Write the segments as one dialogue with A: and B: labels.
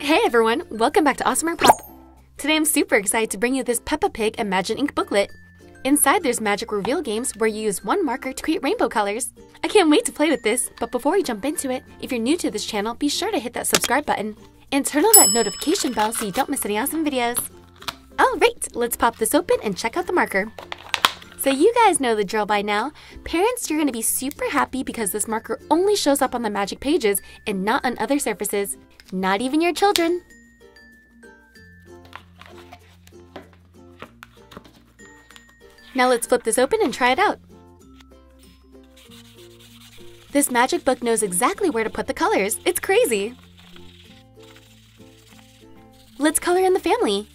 A: Hey everyone, welcome back to AWESMR Pop. Today I'm super excited to bring you this Peppa Pig Imagine Ink booklet. Inside there's magic reveal games where you use one marker to create rainbow colors. I can't wait to play with this, but before we jump into it, if you're new to this channel, be sure to hit that subscribe button and turn on that notification bell so you don't miss any awesome videos. Alright, let's pop this open and check out the marker. So you guys know the drill by now. Parents, you're going to be super happy because this marker only shows up on the magic pages and not on other surfaces. Not even your children. Now let's flip this open and try it out. This magic book knows exactly where to put the colors. It's crazy. Let's color in the family.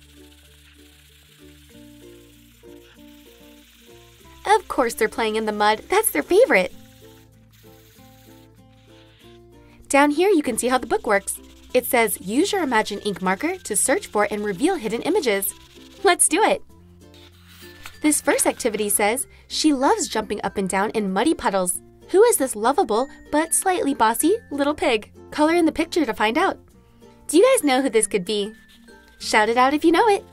A: Of course they're playing in the mud. That's their favorite. Down here you can see how the book works. It says use your Imagine ink marker to search for and reveal hidden images. Let's do it! This first activity says she loves jumping up and down in muddy puddles. Who is this lovable but slightly bossy little pig? Color in the picture to find out. Do you guys know who this could be? Shout it out if you know it.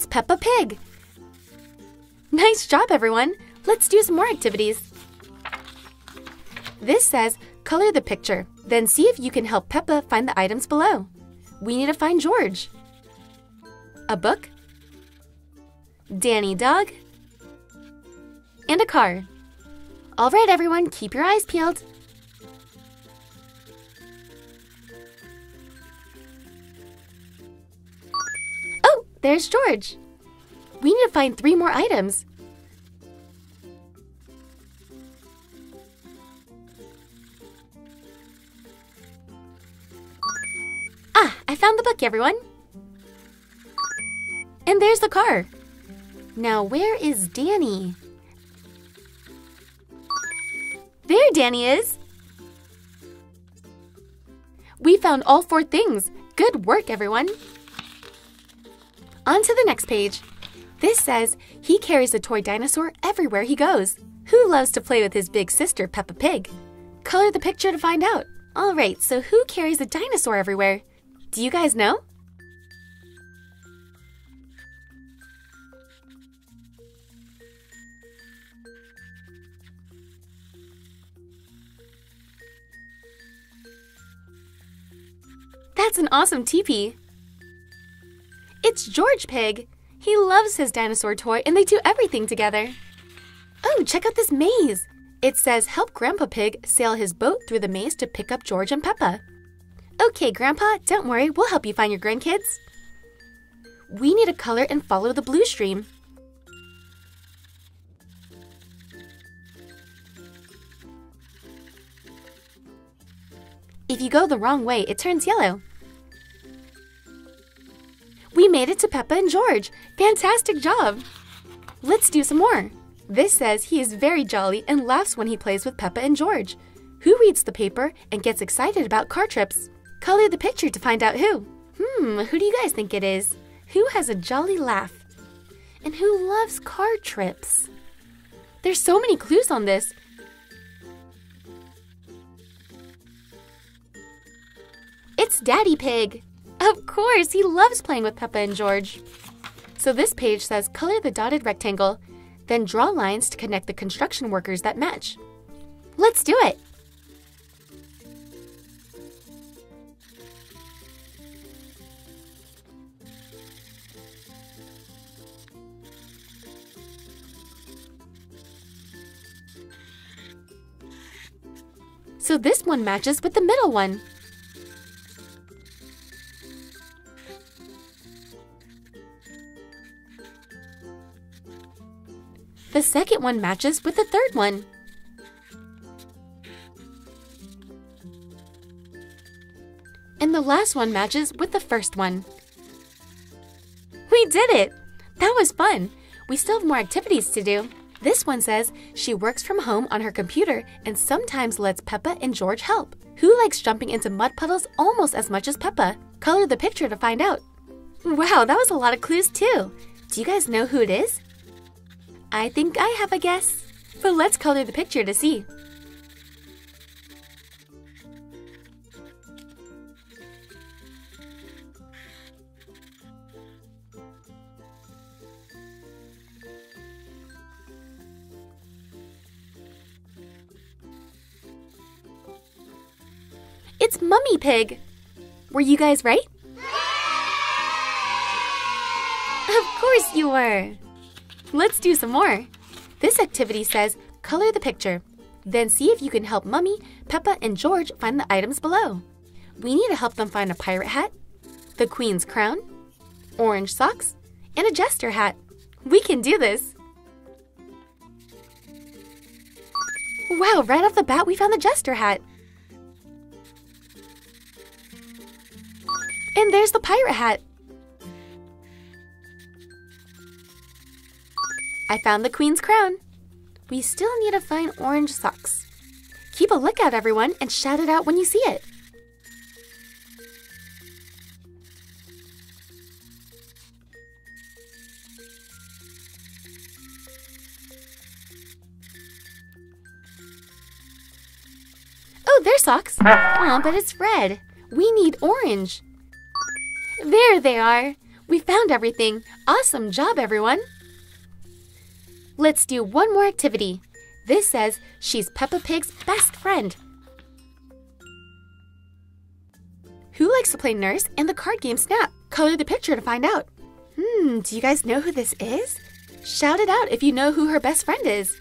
A: It's Peppa Pig! Nice job, everyone! Let's do some more activities. This says, color the picture, then see if you can help Peppa find the items below. We need to find George. A book, Danny dog, and a car. All right, everyone, keep your eyes peeled. There's George. We need to find three more items. Ah, I found the book, everyone. And there's the car. Now, where is Danny? There Danny is. We found all four things. Good work, everyone. On to the next page. This says he carries a toy dinosaur everywhere he goes. Who loves to play with his big sister, Peppa Pig? Color the picture to find out. Alright, so who carries a dinosaur everywhere? Do you guys know? That's an awesome teepee. It's George Pig. He loves his dinosaur toy and they do everything together. Oh, check out this maze. It says help Grandpa Pig sail his boat through the maze to pick up George and Peppa. Okay, Grandpa, don't worry, we'll help you find your grandkids. We need to color and follow the blue stream. If you go the wrong way, it turns yellow. Made it to Peppa and George. Fantastic job! Let's do some more. This says he is very jolly and laughs when he plays with Peppa and George. Who reads the paper and gets excited about car trips? Color the picture to find out who. Hmm, who do you guys think it is? Who has a jolly laugh? And who loves car trips? There's so many clues on this. It's Daddy Pig. Of course, he loves playing with Peppa and George. So this page says color the dotted rectangle, then draw lines to connect the construction workers that match. Let's do it! So this one matches with the middle one. The second one matches with the third one. And the last one matches with the first one. We did it! That was fun! We still have more activities to do. This one says she works from home on her computer and sometimes lets Peppa and George help. Who likes jumping into mud puddles almost as much as Peppa? Color the picture to find out. Wow, that was a lot of clues too. Do you guys know who it is? I think I have a guess. But let's color the picture to see. It's Mummy Pig! Were you guys right? Of course you were! Let's do some more. This activity says color the picture. Then see if you can help Mummy, Peppa, and George find the items below. We need to help them find a pirate hat, the Queen's crown, orange socks, and a jester hat. We can do this! Wow, right off the bat, we found the jester hat. And there's the pirate hat. I found the queen's crown. We still need to find orange socks. Keep a lookout, everyone, and shout it out when you see it. Oh, there's socks. Aw, but it's red. We need orange. There they are! We found everything! Awesome job, everyone! Let's do one more activity. This says she's Peppa Pig's best friend. Who likes to play nurse and the card game Snap? Color the picture to find out. Hmm, do you guys know who this is? Shout it out if you know who her best friend is.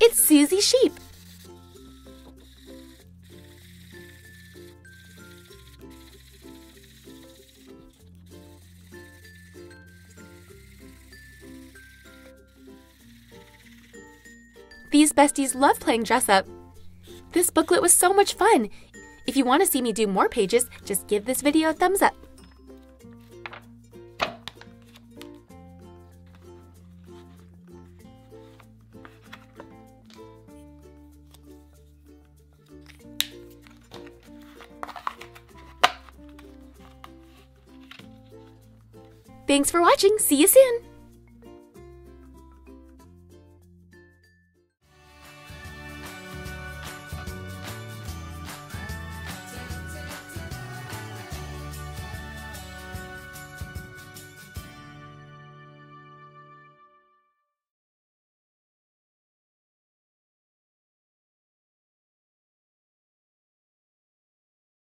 A: It's Susie Sheep. These besties love playing dress up. This booklet was so much fun. If you want to see me do more pages, just give this video a thumbs up. Thanks for watching. See you soon.